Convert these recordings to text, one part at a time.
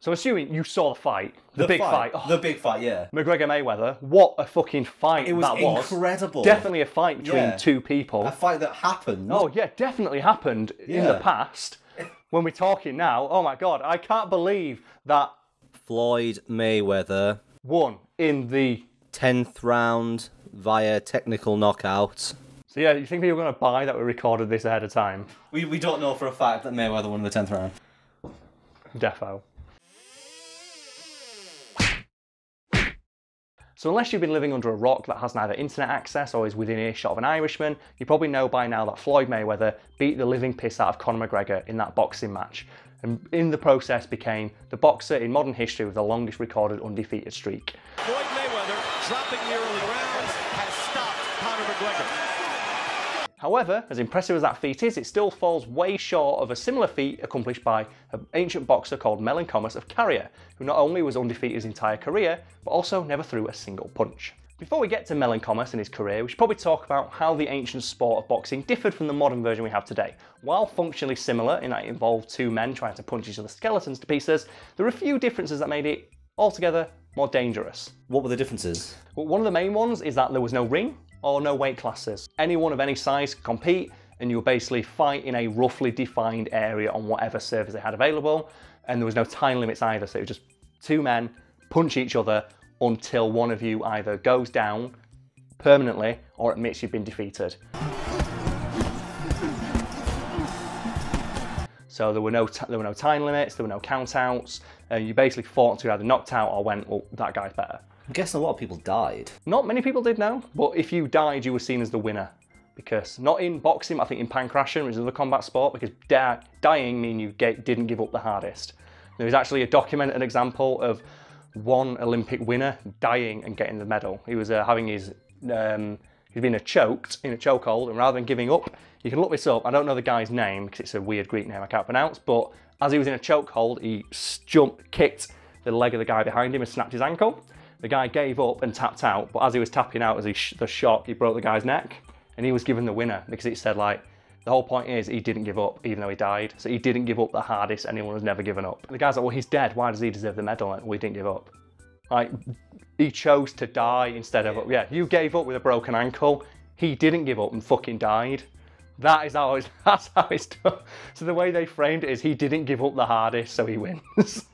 So assuming you saw the fight, the, big fight, oh, The big fight, yeah. McGregor Mayweather, what a fucking fight It was that was. incredible. Definitely a fight between Yeah. two people. A fight that happened. Oh yeah, definitely happened in the past. When we're talking now, oh my god, I can't believe that Floyd Mayweather, won in the. 10th round via technical knockout. So yeah, you think people are going to buy that we recorded this ahead of time? We, we don't know for a fact that Mayweather won the 10th round. Defo. So unless you've been living under a rock that has neither internet access or is within earshot of an Irishman, you probably know by now that Floyd Mayweather beat the living piss out of Conor McGregor in that boxing match, and in the process became the boxer in modern history with the longest recorded undefeated streak. Floyd Mayweather dropping early rounds has stopped Conor McGregor. However, as impressive as that feat is, it still falls way short of a similar feat accomplished by an ancient boxer called Melankomas of Caria, who not only was undefeated his entire career, but also never threw a single punch. Before we get to Melankomas and his career, we should probably talk about how the ancient sport of boxing differed from the modern version we have today. While functionally similar in that it involved two men trying to punch each other's skeletons to pieces, there were a few differences that made it altogether more dangerous. What were the differences? Well, one of the main ones is that there was no ring or no weight classes. Anyone of any size could compete, and you would basically fight in a roughly defined area on whatever surface they had available. And there was no time limits either, so it was just two men punch each other until one of you either goes down permanently or admits you've been defeated. So there were no there were no time limits, there were no countouts. Uh, you basically fought until you either knocked out or went, well, that guy's better. I'm guessing a lot of people died. Not many people did know, but if you died, you were seen as the winner. Because not in boxing, I think in pancration, which is another combat sport, because dying mean you ga- didn't give up the hardest. There is actually a documented example of one Olympic winner dying and getting the medal. He was uh, having his, um, he'd been a choked in a chokehold, and rather than giving up, you can look this up. I don't know the guy's name because it's a weird Greek name I can't pronounce, but as he was in a chokehold, he jumped, kicked the leg of the guy behind him and snapped his ankle. The guy gave up and tapped out, but as he was tapping out, as he sh- the shock, he broke the guy's neck, and he was given the winner because it said like the whole point is he didn't give up even though he died. So he didn't give up the hardest anyone has never given up. The guy's like, well, he's dead. Why does he deserve the medal? Like, we didn't give up. Like he chose to die instead of yeah. You gave up with a broken ankle. He didn't give up and fucking died. That is how it's, that's how it's done. So the way they framed it is he didn't give up the hardest, so he wins.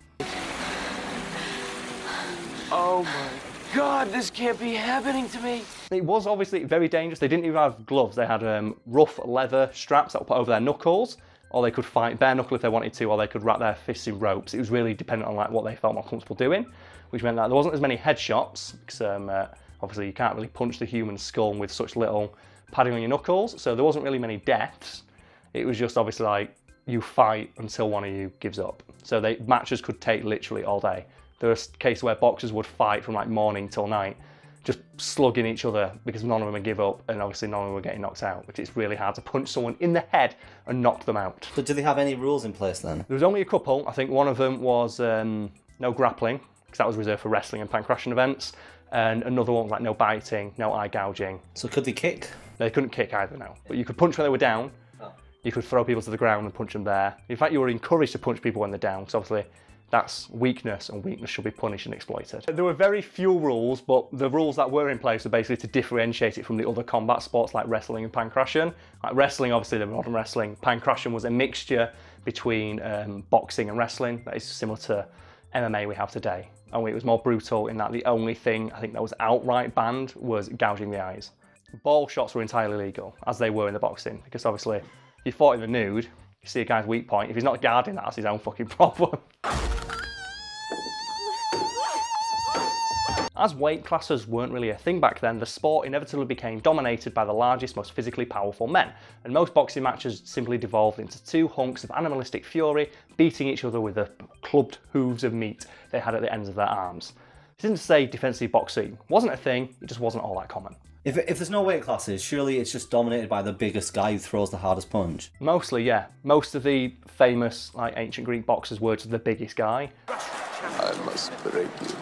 Oh my god, this can't be happening to me. It was obviously very dangerous. They didn't even have gloves. They had um, rough leather straps that were put over their knuckles, or they could fight bare knuckle if they wanted to, or they could wrap their fists in ropes. It was really dependent on like what they felt more comfortable doing, which meant that there wasn't as many headshots because um, uh, obviously you can't really punch the human skull with such little padding on your knuckles. So there wasn't really many deaths. It was just obviously like you fight until one of you gives up. So they matches could take literally all day. There are cases where boxers would fight from like morning till night, just slugging each other because none of them would give up, and obviously none of them were getting knocked out. Which it's really hard to punch someone in the head and knock them out. So, do they have any rules in place then? There was only a couple. I think one of them was um, no grappling because that was reserved for wrestling and pancration events, and another one was like no biting, no eye gouging. So, could they kick? They couldn't kick either now, but you could punch when they were down. You could throw people to the ground and punch them there. In fact, you were encouraged to punch people when they're down, because obviously that's weakness, and weakness should be punished and exploited. There were very few rules, but the rules that were in place were basically to differentiate it from the other combat sports like wrestling and pancration. Like wrestling, obviously, the modern wrestling. Pancration was a mixture between um, boxing and wrestling that is similar to MMA we have today. Only it was more brutal in that the only thing I think that was outright banned was gouging the eyes. Ball shots were entirely legal, as they were in the boxing, because obviously you fought in the nude, see a guy's weak point, if he's not guarding that, that's his own fucking problem. As weight classes weren't really a thing back then, the sport inevitably became dominated by the largest, most physically powerful men, and most boxing matches simply devolved into two hunks of animalistic fury beating each other with the clubbed hooves of meat they had at the ends of their arms. This isn't to say defensive boxing wasn't a thing, it just wasn't all that common. If, if there's no weight classes, surely it's just dominated by the biggest guy who throws the hardest punch. Mostly, yeah. Most of the famous, like ancient Greek boxers were just the biggest guy. I must break you.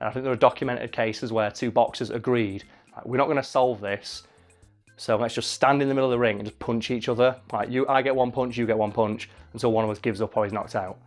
And I think there are documented cases where two boxers agreed, like, we're not going to solve this So let's just stand in the middle of the ring and just punch each other. Like you, I get one punch, you get one punch, until one of us gives up or is knocked out.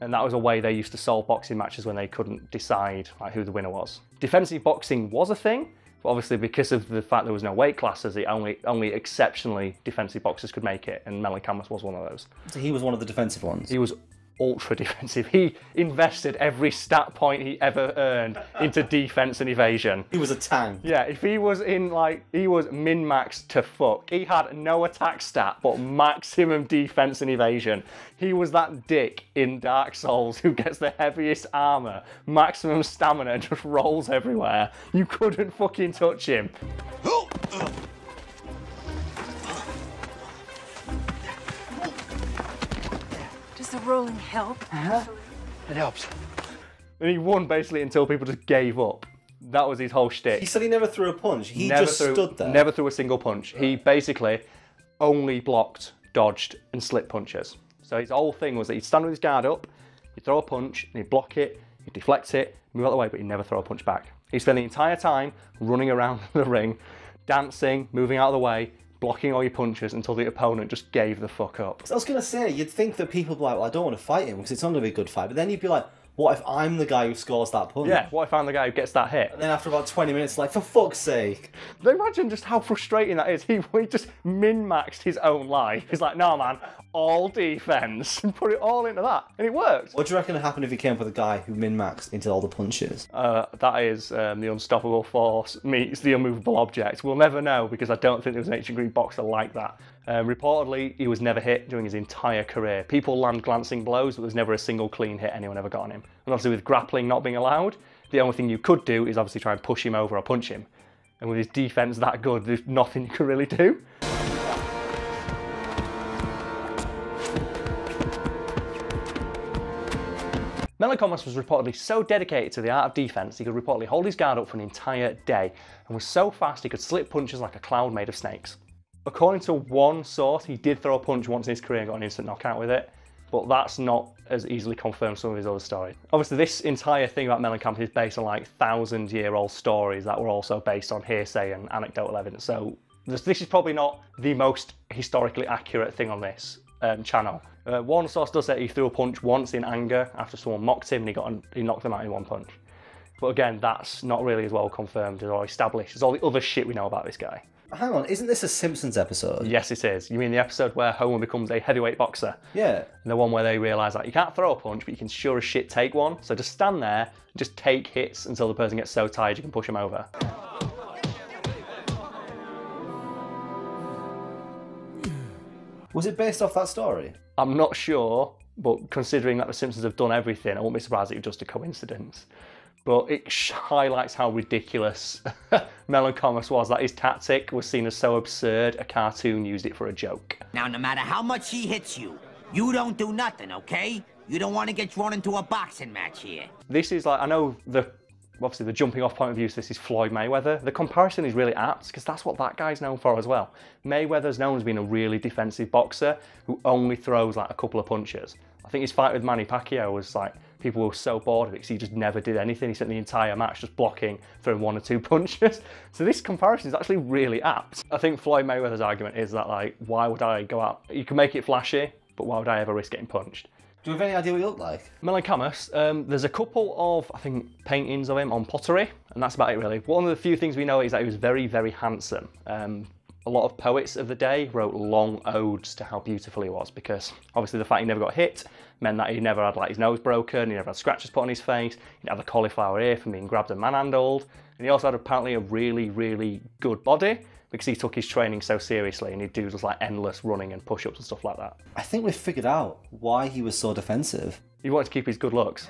And that was a way they used to solve boxing matches when they couldn't decide like who the winner was. Defensive boxing was a thing, but obviously because of the fact there was no weight classes, it only only exceptionally defensive boxers could make it, and Melly Melon was one of those. So he was one of the defensive ones. He was ultra defensive. He invested every stat point he ever earned into defense and evasion. He was a tank. Yeah, if he was in like he was min max to fuck. He had no attack stat but maximum defense and evasion. He was that dick in Dark Souls who gets the heaviest armor, maximum stamina, and just rolls everywhere. You couldn't fucking touch him. Uh, the rolling help? Uh-huh. It helps. And he won basically until people just gave up. That was his whole shtick. He said he never threw a punch. He never just threw, stood there. Never threw a single punch. He basically only blocked, dodged, and slip punches. So his whole thing was that he'd stand with his guard up, he'd throw a punch, and he'd block it, he'd deflect it, move out of the way, but he'd never throw a punch back. He spent the entire time running around the ring, dancing, moving out of the way, blocking all your punches until the opponent just gave the fuck up. I was gonna say, you'd think that people would be like, well, I don't want to fight him because it's not gonna be a good fight. But then you'd be like, what if I'm the guy who scores that punch? Yeah, what if I'm the guy who gets that hit? And then after about 20 minutes, like, for fuck's sake. Imagine just how frustrating that is. He, he just min maxed his own life. He's like, no, man, all defense, and put it all into that. And it worked. What do you reckon would happen if he came up with a guy who min maxed into all the punches? Uh, that is um, the unstoppable force meets the unmovable object. We'll never know because I don't think there was an ancient Greek boxer like that. Um, reportedly, he was never hit during his entire career. People land glancing blows, but there's never a single clean hit anyone ever got on him. And obviously, with grappling not being allowed, the only thing you could do is obviously try and push him over or punch him. And with his defense that good, there's nothing you can really do. Melankomas was reportedly so dedicated to the art of defense, he could reportedly hold his guard up for an entire day, and was so fast he could slip punches like a cloud made of snakes. According to one source, he did throw a punch once in his career and got an instant knockout with it, but that's not as easily confirmed some of his other stories. Obviously, this entire thing about Melankomas is based on like thousand year old stories that were also based on hearsay and anecdotal evidence, so this, this is probably not the most historically accurate thing on this um, channel. Uh, one source does say he threw a punch once in anger after someone mocked him and he got he knocked them out in one punch. But again, that's not really as well confirmed or established as all the other shit we know about this guy. Hang on, isn't this a Simpsons episode? Yes, it is. You mean the episode where Homer becomes a heavyweight boxer? Yeah. And the one where they realise that you can't throw a punch, but you can sure as shit take one. So just stand there, and just take hits until the person gets so tired you can push him over. Was it based off that story? I'm not sure, but considering that the Simpsons have done everything, I won't be surprised if it's just a coincidence. But it highlights how ridiculous Melankomas was, that his tactic was seen as so absurd, a cartoon used it for a joke. Now, no matter how much he hits you, you don't do nothing, okay? You don't want to get drawn into a boxing match here. This is like, I know the obviously the jumping off point of view, so this is Floyd Mayweather. The comparison is really apt because that's what that guy's known for as well. Mayweather's known as being a really defensive boxer who only throws like a couple of punches. I think his fight with Manny Pacquiao was like people were so bored of it because he just never did anything. He spent the entire match just blocking, throwing one or two punches. So this comparison is actually really apt. I think Floyd Mayweather's argument is that like, why would I go out? You can make it flashy, but why would I ever risk getting punched? Do you have any idea what he looked like? Melankomas, um, there's a couple of, I think, paintings of him on pottery, and that's about it really. One of the few things we know is that he was very, very handsome. Um, a lot of poets of the day wrote long odes to how beautiful he was because obviously the fact he never got hit meant that he never had like his nose broken, he never had scratches put on his face, he had a cauliflower ear from being grabbed and manhandled, and he also had apparently a really, really good body because he took his training so seriously and he'd do just like endless running and push-ups and stuff like that. I think we've figured out why he was so defensive. He wanted to keep his good looks.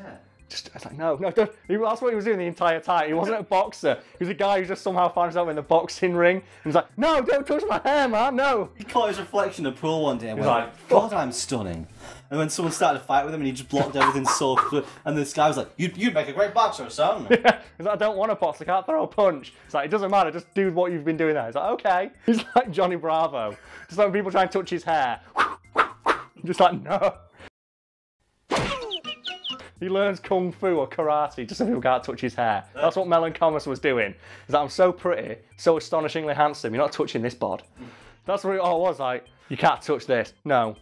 Just, it's like, no, no, don't. He, that's what he was doing the entire time. He wasn't a boxer. He was a guy who just somehow found himself in the boxing ring. He was like, no, don't touch my hair, man, no. He caught his reflection in the pool one day and was like, God, I'm stunning. And when someone started to fight with him and he just blocked everything so and this guy was like, you'd, you'd make a great boxer, son. He's like, I don't want to box. I can't throw a punch. It's like, it doesn't matter. Just do what you've been doing there. He's like, okay. He's like Johnny Bravo. Just like when people try and touch his hair. Just like, no. He learns kung fu or karate just so people can't touch his hair. That's what Melankomas was doing. Is that I'm so pretty, so astonishingly handsome. You're not touching this bod. That's what it all was like. You can't touch this. No,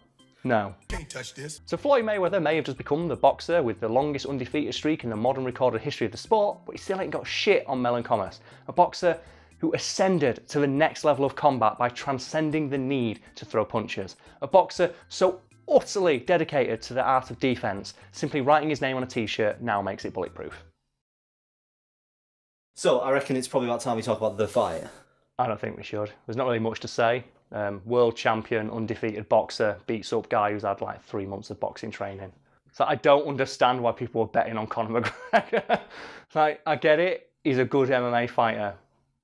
no. Can't touch this. So Floyd Mayweather may have just become the boxer with the longest undefeated streak in the modern recorded history of the sport, but he still ain't got shit on Melankomas. A boxer who ascended to the next level of combat by transcending the need to throw punches. A boxer so utterly dedicated to the art of defense, simply writing his name on a t-shirt now makes it bulletproof. So I reckon it's probably about time we talk about the fight. I don't think we should. There's not really much to say. Um, world champion, undefeated boxer, beats up guy who's had like three months of boxing training. So I don't understand why people are betting on Conor McGregor. like, I get it, he's a good MMA fighter,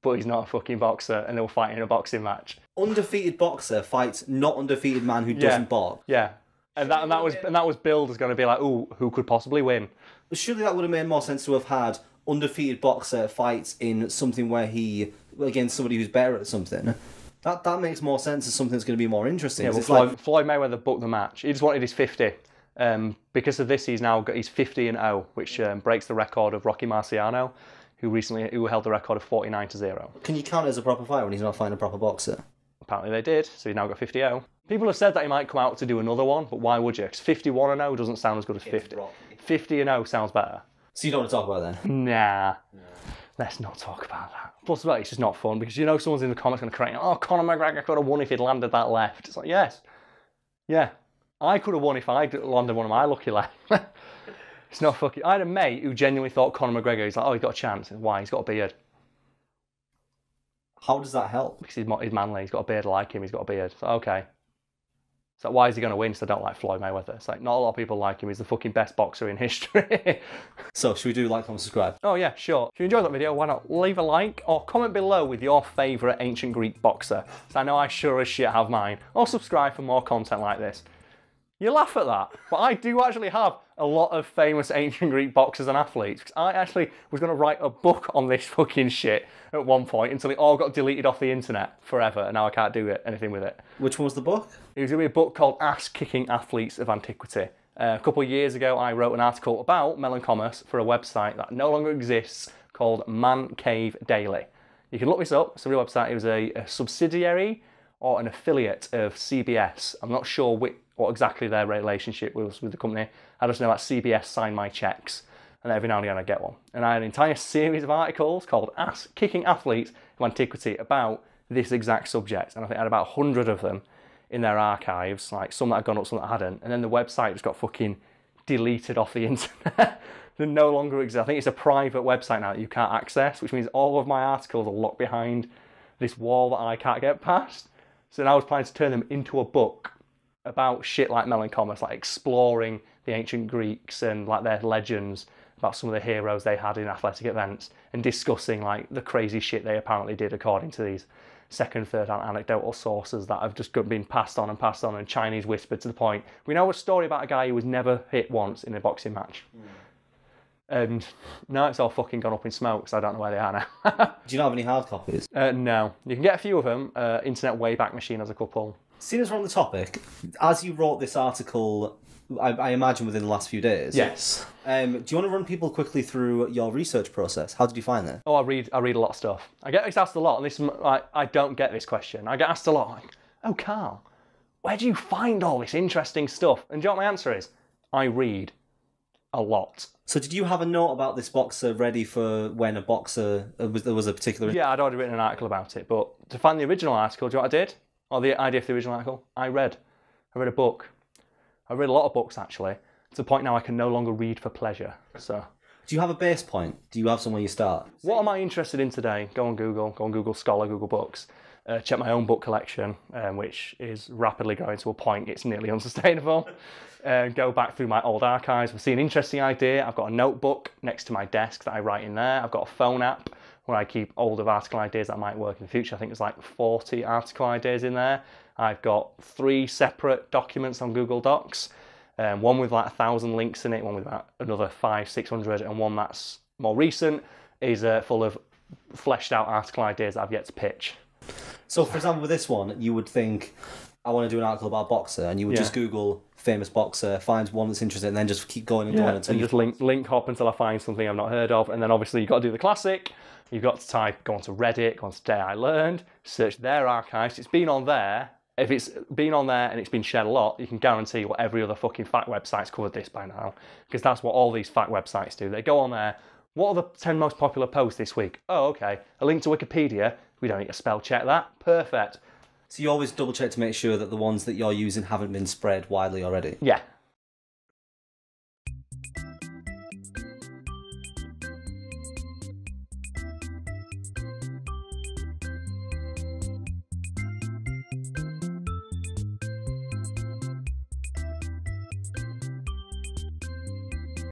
but he's not a fucking boxer and they were fighting in a boxing match. Undefeated boxer fights not undefeated man who doesn't box. Yeah. And that, and that was and that was billed as going to be like, ooh, who could possibly win? Surely that would have made more sense to have had undefeated boxer fights in something where he against somebody who's better at something. That that makes more sense as something that's going to be more interesting. Yeah, well, Floyd, like Floyd Mayweather booked the match. He just wanted his 50. Um, because of this, he's now got he's 50 and 0, which um, breaks the record of Rocky Marciano, who recently who held the record of 49 to 0. can you count as a proper fight when he's not fighting a proper boxer? Apparently they did, so he's now got 50 0. People have said that he might come out to do another one, but why would you? Because 51 and 0 doesn't sound as good as 50. Rocky. 50 and 0 sounds better. So you don't want to talk about then? Nah. Let's not talk about that. Plus, well, it's just not fun because you know someone's in the comments going to correct, oh, Conor McGregor could have won if he'd landed that left. It's like, yes. Yeah. I could have won if I'd landed one of my lucky left. it's not fucking. I had a mate who genuinely thought Conor McGregor, he's like, oh, he's got a chance. Why? He's got a beard. How does that help? Because he's, he's manly, he's got a beard like him, he's got a beard. So, okay. So why is he going to win? So I don't like Floyd Mayweather. It's like, not a lot of people like him. He's the fucking best boxer in history. So should we do like, comment, subscribe? Oh yeah, sure. If you enjoyed that video, why not leave a like or comment below with your favourite ancient Greek boxer. So I know I sure as shit have mine. Or subscribe for more content like this. You laugh at that, but I do actually have a lot of famous ancient Greek boxers and athletes. 'cause I actually was going to write a book on this fucking shit at one point until it all got deleted off the internet forever, and now I can't do it, anything with it. Which one was the book? It was going to be a book called Ass Kicking Athletes of Antiquity. Uh, a couple of years ago, I wrote an article about Melankomas for a website that no longer exists called Man Cave Daily. You can look this up. It's a real website. It was a, a subsidiary or an affiliate of CBS. I'm not sure which, what exactly their relationship was with the company. I just know that CBS signed my checks, and every now and again I get one. And I had an entire series of articles called Ass Kicking Athletes of Antiquity about this exact subject, and I think I had about 100 of them in their archives, like some that had gone up, some that hadn't. And then the website just got fucking deleted off the internet. they no longer exist. I think it's a private website now that you can't access, which means all of my articles are locked behind this wall that I can't get past. So now I was planning to turn them into a book about shit like Commerce, like exploring the ancient Greeks and like their legends about some of the heroes they had in athletic events and discussing like the crazy shit they apparently did according to these second, third hand anecdotal sources that have just been passed on and passed on and Chinese whispered to the point. We know a story about a guy who was never hit once in a boxing match. And now it's all fucking gone up in smoke, so I don't know where they are now. Do you not have any hard copies? uh, no, you can get a few of them. Uh, Internet Wayback Machine has a couple. Seeing as we're on the topic, as you wrote this article, I, I imagine within the last few days. Yes. Um, do you want to run people quickly through your research process? How did you find that? Oh, I read. I read a lot of stuff. I get asked a lot, and this is like I don't get this question. I get asked a lot, like, "Oh, Karl, where do you find all this interesting stuff?" And do you know what my answer is? I read a lot. So did you have a note about this boxer ready for when a boxer uh, was there was a particular? Yeah, I'd already written an article about it, but to find the original article, do you know what I did? Or the idea for the original article? I read. I read a book. I read a lot of books actually. To the point now I can no longer read for pleasure. So. Do you have a base point? Do you have somewhere you start? What am I interested in today? Go on Google, go on Google Scholar, Google Books. Uh, check my own book collection, um, which is rapidly growing to a point it's nearly unsustainable. Uh, go back through my old archives. I see an interesting idea, I've got a notebook next to my desk that I write in there. I've got a phone app where I keep older article ideas that might work in the future. I think there's like 40 article ideas in there. I've got three separate documents on Google Docs. Um, one with like a thousand links in it, one with about another five, six hundred, and one that's more recent is uh, full of fleshed out article ideas that I've yet to pitch. So, for example, with this one, you would think I want to do an article about boxer, and you would Yeah. just Google famous boxer, find one that's interesting, and then just keep going and going until and you just link link hop until I find something I've not heard of, and then obviously you've got to do the classic. You've got to type, go onto Reddit, go on Today I Learned, search their archives. It's been on there. If it's been on there and it's been shared a lot, you can guarantee what every other fucking fact website's covered this by now, because that's what all these fact websites do. They go on there. What are the ten most popular posts this week? Oh, okay, a link to Wikipedia. We don't need to spell check that. Perfect. So you always double check to make sure that the ones that you're using haven't been spread widely already. Yeah,